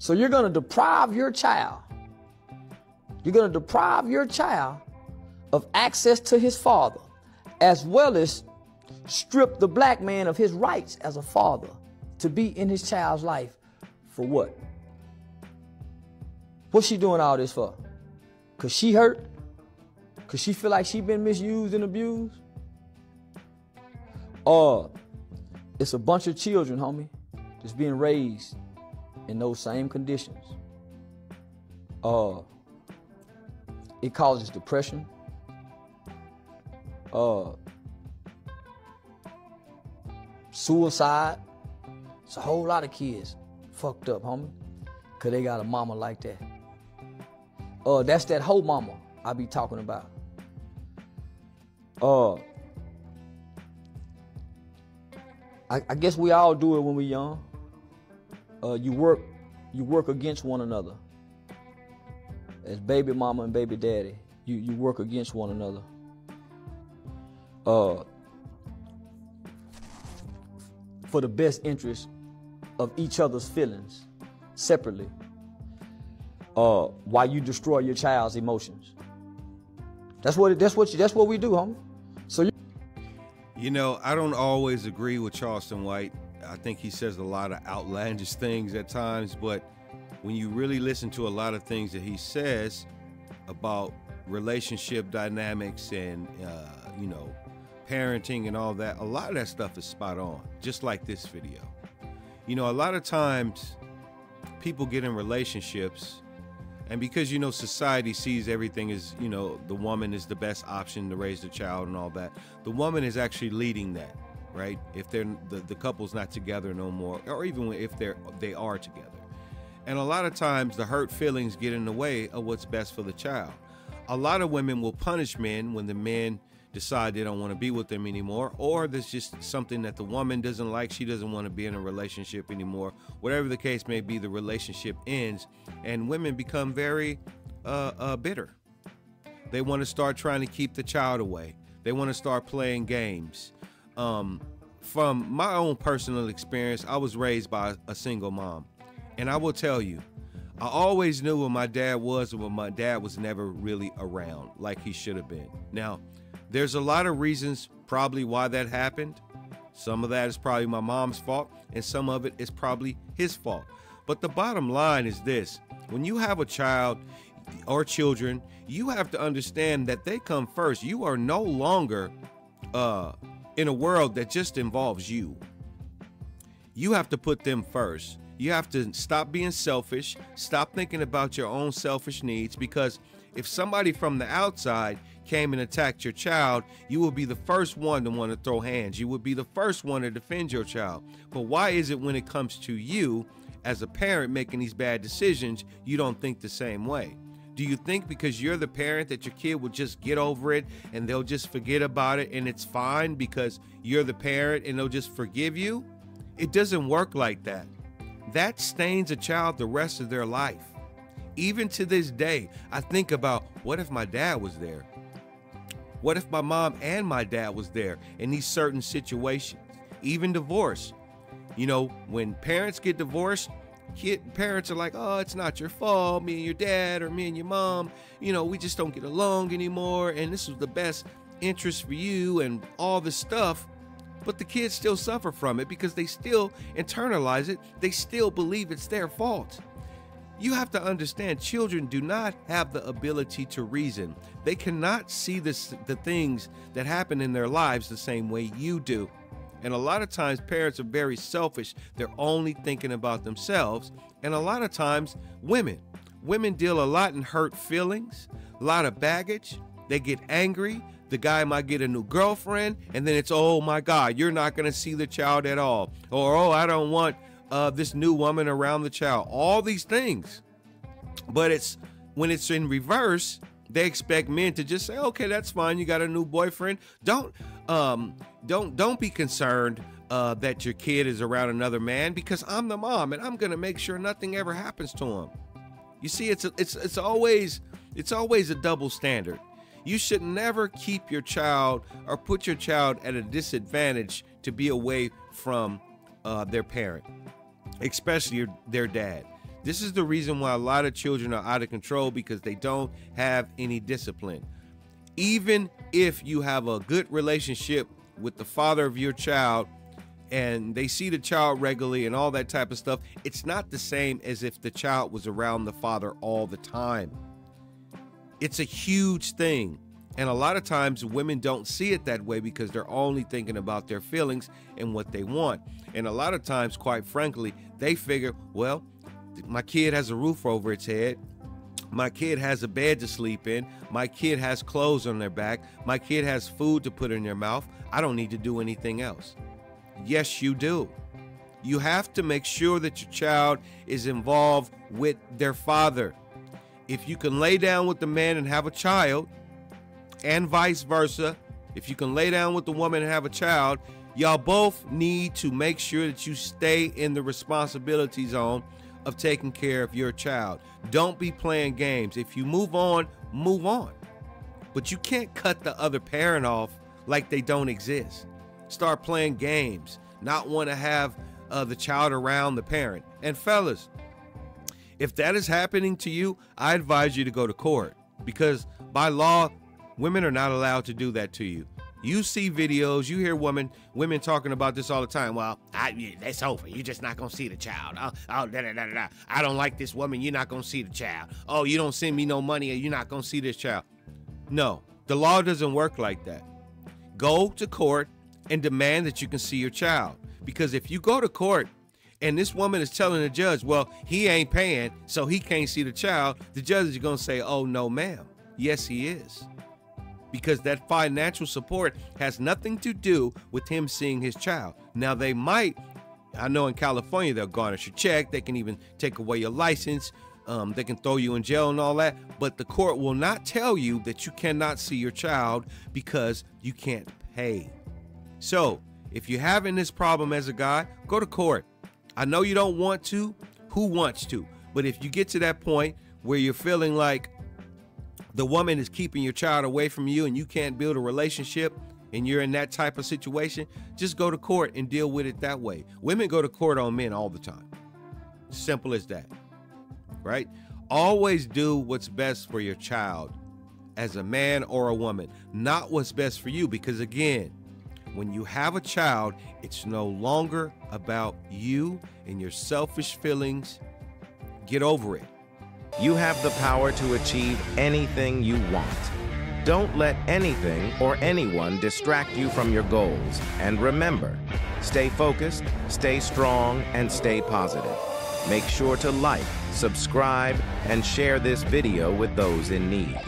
So you're going to deprive your child. You're going to deprive your child of access to his father, as well as strip the black man of his rights as a father to be in his child's life for what? What's she doing all this for? Cause she hurt? Cause she feel like she been misused and abused? Or it's a bunch of children, homie, that's being raised in those same conditions. Uh, it causes depression. Uh, suicide. It's a whole lot of kids fucked up, homie, cause they got a mama like that. Uh, that's that whole mama I be talking about. Uh, I, I guess we all do it when we're young. Uh, you work, you work against one another. As baby mama and baby daddy, you you work against one another. Uh, for the best interest of each other's feelings separately uh, while you destroy your child's emotions. That's what that's what you, that's what we do, homie. So you, you know, I don't always agree with Charleston White. I think he says a lot of outlandish things at times, but when you really listen to a lot of things that he says about relationship dynamics and uh, you know parenting and all that, a lot of that stuff is spot on, just like this video. You know, a lot of times people get in relationships and because you know society sees everything as you know the woman is the best option to raise the child and all that the woman is actually leading that right if they're the, the couple's not together no more or even if they're they are together and a lot of times the hurt feelings get in the way of what's best for the child a lot of women will punish men when the men decide they don't want to be with them anymore, or there's just something that the woman doesn't like. She doesn't want to be in a relationship anymore. Whatever the case may be, the relationship ends, and women become very uh, uh, bitter. They want to start trying to keep the child away. They want to start playing games. Um, from my own personal experience, I was raised by a single mom. And I will tell you, I always knew where my dad was when my dad was never really around like he should have been. Now, there's a lot of reasons probably why that happened. Some of that is probably my mom's fault, and some of it is probably his fault. But the bottom line is this when you have a child or children, you have to understand that they come first. You are no longer uh, in a world that just involves you. You have to put them first. You have to stop being selfish, stop thinking about your own selfish needs because if somebody from the outside came and attacked your child, you would be the first one to want to throw hands. You would be the first one to defend your child. But why is it when it comes to you as a parent making these bad decisions, you don't think the same way? Do you think because you're the parent that your kid will just get over it and they'll just forget about it and it's fine because you're the parent and they'll just forgive you? It doesn't work like that. That stains a child the rest of their life. Even to this day, I think about what if my dad was there? What if my mom and my dad was there in these certain situations? Even divorce. You know, when parents get divorced, kid parents are like, "Oh, it's not your fault. Me and your dad or me and your mom, you know, we just don't get along anymore and this was the best interest for you and all this stuff." But the kids still suffer from it because they still internalize it. They still believe it's their fault. You have to understand, children do not have the ability to reason. They cannot see this, the things that happen in their lives the same way you do. And a lot of times, parents are very selfish. They're only thinking about themselves. And a lot of times, women. Women deal a lot in hurt feelings, a lot of baggage. They get angry. The guy might get a new girlfriend, and then it's, oh my God, you're not going to see the child at all. Or, oh, I don't want uh, this new woman around the child. All these things. But it's when it's in reverse, they expect men to just say, "Okay, that's fine. You got a new boyfriend. Don't um don't don't be concerned uh, that your kid is around another man because I'm the mom and I'm gonna make sure nothing ever happens to him." You see, it's a, it's it's always it's always a double standard. You should never keep your child or put your child at a disadvantage to be away from uh, their parent especially their dad. This is the reason why a lot of children are out of control because they don't have any discipline. Even if you have a good relationship with the father of your child and they see the child regularly and all that type of stuff, it's not the same as if the child was around the father all the time. It's a huge thing. And a lot of times women don't see it that way because they're only thinking about their feelings and what they want. And a lot of times, quite frankly, they figure, well, my kid has a roof over its head. My kid has a bed to sleep in. My kid has clothes on their back. My kid has food to put in their mouth. I don't need to do anything else. Yes, you do. You have to make sure that your child is involved with their father. If you can lay down with the man and have a child, and vice versa, if you can lay down with the woman and have a child, y'all both need to make sure that you stay in the responsibility zone of taking care of your child. Don't be playing games. If you move on, move on. But you can't cut the other parent off like they don't exist. Start playing games, not want to have uh, the child around the parent. And fellas, if that is happening to you, I advise you to go to court because by law, women are not allowed to do that to you. You see videos, you hear women women talking about this all the time. Well, I, that's over. You're just not gonna see the child. Uh, oh, oh da, da, da, da. I don't like this woman. You're not gonna see the child. Oh, you don't send me no money, and you're not gonna see this child. No, the law doesn't work like that. Go to court and demand that you can see your child. Because if you go to court and this woman is telling the judge, well, he ain't paying, so he can't see the child, the judge is gonna say, oh no, ma'am. Yes, he is because that financial support has nothing to do with him seeing his child. Now, they might, I know in California, they'll garnish your check, they can even take away your license, um, they can throw you in jail and all that, but the court will not tell you that you cannot see your child because you can't pay. So, if you're having this problem as a guy, go to court. I know you don't want to. Who wants to? But if you get to that point where you're feeling like, the woman is keeping your child away from you and you can't build a relationship and you're in that type of situation, just go to court and deal with it that way. Women go to court on men all the time. Simple as that. Right? Always do what's best for your child as a man or a woman, not what's best for you. Because again, when you have a child, it's no longer about you and your selfish feelings. Get over it. You have the power to achieve anything you want. Don't let anything or anyone distract you from your goals. And remember, stay focused, stay strong, and stay positive. Make sure to like, subscribe, and share this video with those in need.